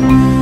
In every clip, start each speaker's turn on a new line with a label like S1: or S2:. S1: Thank you.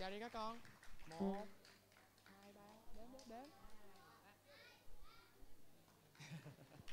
S2: chào đi các con một ừ. hai ba đếm đếm
S3: đếm